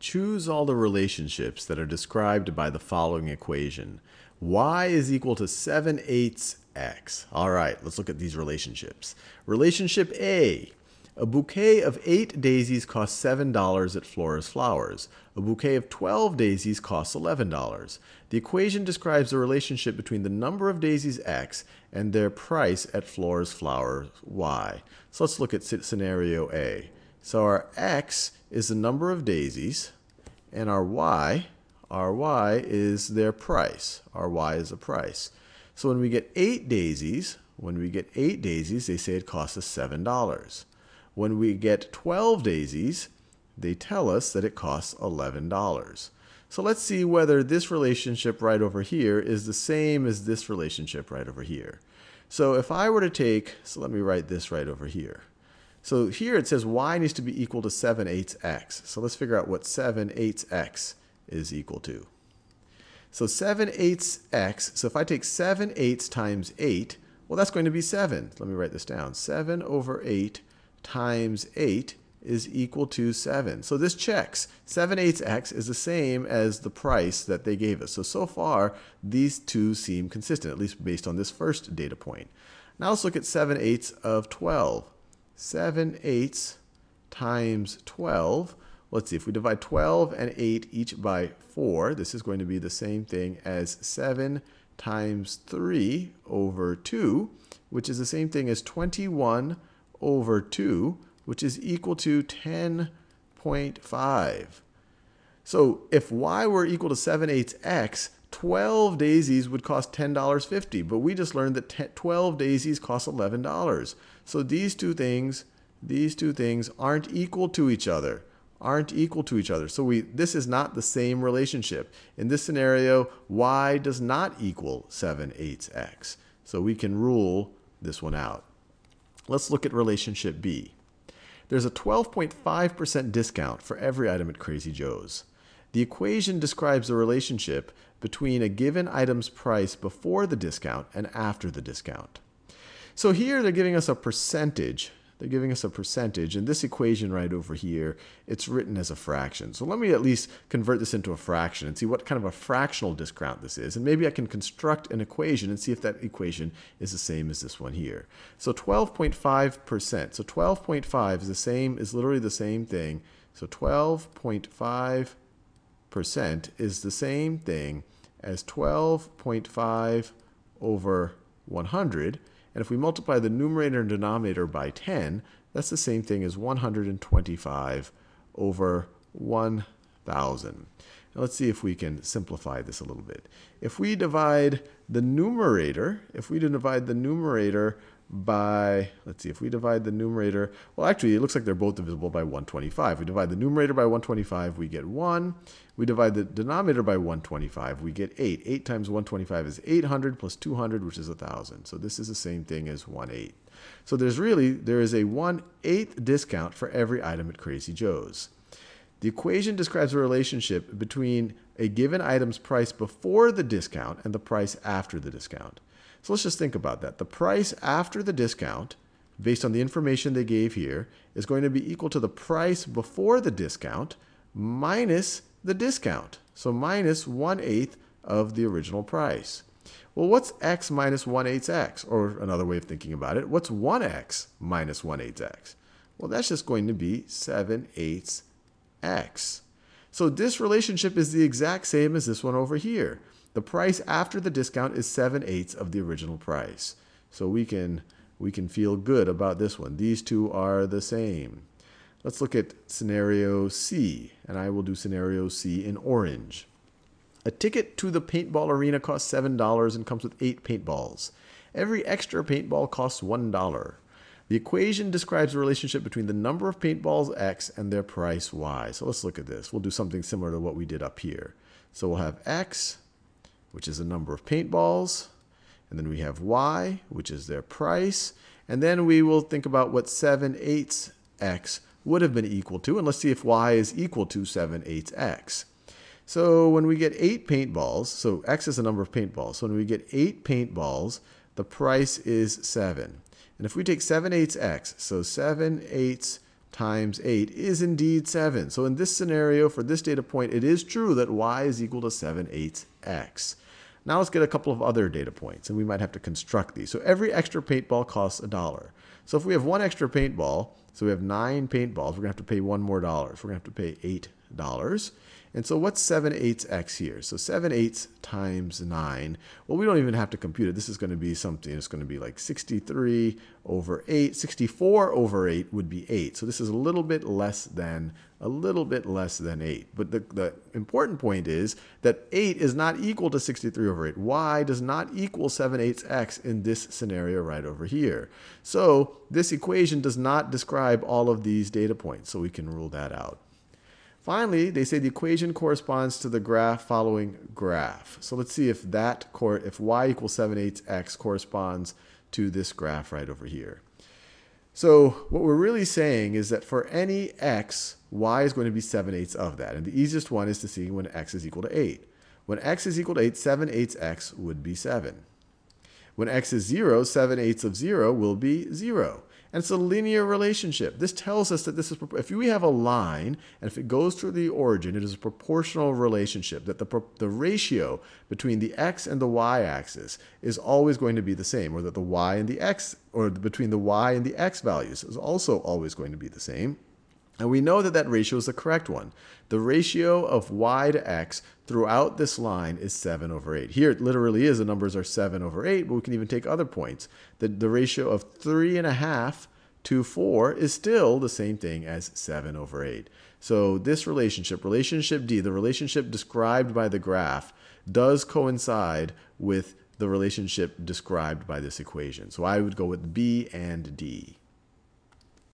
Choose all the relationships that are described by the following equation. y is equal to 7 eighths x. All right, let's look at these relationships. Relationship A. A bouquet of 8 daisies costs $7 at Flora's Flowers. A bouquet of 12 daisies costs $11. The equation describes the relationship between the number of daisies x and their price at Flora's Flowers y. So let's look at scenario A. So our x is the number of daisies, and our y, our y is their price. Our y is the price. So when we get eight daisies, when we get eight daisies, they say it costs us $7. When we get 12 daisies, they tell us that it costs $11. So let's see whether this relationship right over here is the same as this relationship right over here. So if I were to take, so let me write this right over here. So here it says y needs to be equal to 7 eighths x. So let's figure out what 7 eighths x is equal to. So 7 eighths x, so if I take 7 eighths times 8, well that's going to be 7. Let me write this down. 7 over 8 times 8 is equal to 7. So this checks. 7 eighths x is the same as the price that they gave us. So, so far, these two seem consistent, at least based on this first data point. Now let's look at 7 eighths of 12. 7 eighths times 12. Let's see, if we divide 12 and 8 each by 4, this is going to be the same thing as 7 times 3 over 2, which is the same thing as 21 over 2, which is equal to 10.5. So if y were equal to 7 eighths x, 12 daisies would cost $10.50, but we just learned that 12 daisies cost $11. So these two things, these two things aren't equal to each other, aren't equal to each other. So we this is not the same relationship. In this scenario, y does not equal 7 eighths x. So we can rule this one out. Let's look at relationship B. There's a 12.5% discount for every item at Crazy Joe's. The equation describes the relationship between a given item's price before the discount and after the discount. So here they're giving us a percentage they're giving us a percentage. And this equation right over here, it's written as a fraction. So let me at least convert this into a fraction and see what kind of a fractional discount this is. And maybe I can construct an equation and see if that equation is the same as this one here. So 12.5%. So 12.5 is the same, is literally the same thing. So 12.5% is the same thing as 12.5 over 100. And if we multiply the numerator and denominator by 10, that's the same thing as 125 over 1,000. Now let's see if we can simplify this a little bit. If we divide the numerator, if we divide the numerator by, let's see, if we divide the numerator, well, actually, it looks like they're both divisible by 125. We divide the numerator by 125, we get 1. We divide the denominator by 125, we get 8. 8 times 125 is 800 plus 200, which is 1,000. So this is the same thing as 1 8. So there's really, there is a 1 8th discount for every item at Crazy Joe's. The equation describes a relationship between a given item's price before the discount and the price after the discount. So let's just think about that. The price after the discount, based on the information they gave here, is going to be equal to the price before the discount minus the discount. So minus 1 eighth of the original price. Well, what's x minus 1 eighth x? Or another way of thinking about it, what's 1x minus 1 eighth x? Well, that's just going to be 7 eighths x. So this relationship is the exact same as this one over here. The price after the discount is 7 eighths of the original price. So we can, we can feel good about this one. These two are the same. Let's look at scenario C, and I will do scenario C in orange. A ticket to the paintball arena costs $7 and comes with 8 paintballs. Every extra paintball costs $1. The equation describes the relationship between the number of paintballs x and their price y. So let's look at this. We'll do something similar to what we did up here. So we'll have x which is the number of paintballs. And then we have y, which is their price. And then we will think about what 7 eighths x would have been equal to. And let's see if y is equal to 7 eighths x. So when we get 8 paintballs, so x is the number of paintballs. So when we get 8 paintballs, the price is 7. And if we take 7 eighths x, so 7 eighths times 8 is indeed 7. So in this scenario, for this data point, it is true that y is equal to 7 eighths x. Now let's get a couple of other data points, and we might have to construct these. So every extra paintball costs a dollar. So if we have one extra paintball, so we have nine paintballs, we're going to have to pay one more dollar. So we're going to have to pay $8. And so what's 7 eighths x here? So 7 eighths times 9. Well, we don't even have to compute it. This is going to be something, it's going to be like 63 over 8. 64 over 8 would be 8. So this is a little bit less than, a little bit less than 8. But the, the important point is that 8 is not equal to 63 over 8. y does not equal 7 eighths x in this scenario right over here. So this equation does not describe all of these data points. So we can rule that out. Finally, they say the equation corresponds to the graph following graph. So let's see if that if y equals 7 eighths x corresponds to this graph right over here. So what we're really saying is that for any x, y is going to be 7 eighths of that. And the easiest one is to see when x is equal to 8. When x is equal to 8, 7 eighths x would be 7. When x is 0, 7 eighths of 0 will be 0. And it's a linear relationship. This tells us that this is, if we have a line, and if it goes through the origin, it is a proportional relationship, that the, the ratio between the x and the y axis is always going to be the same, or that the y and the x, or between the y and the x values is also always going to be the same. And we know that that ratio is the correct one. The ratio of y to x throughout this line is 7 over 8. Here it literally is, the numbers are 7 over 8, but we can even take other points. The, the ratio of 3.5 to 4 is still the same thing as 7 over 8. So this relationship, relationship D, the relationship described by the graph, does coincide with the relationship described by this equation. So I would go with B and D.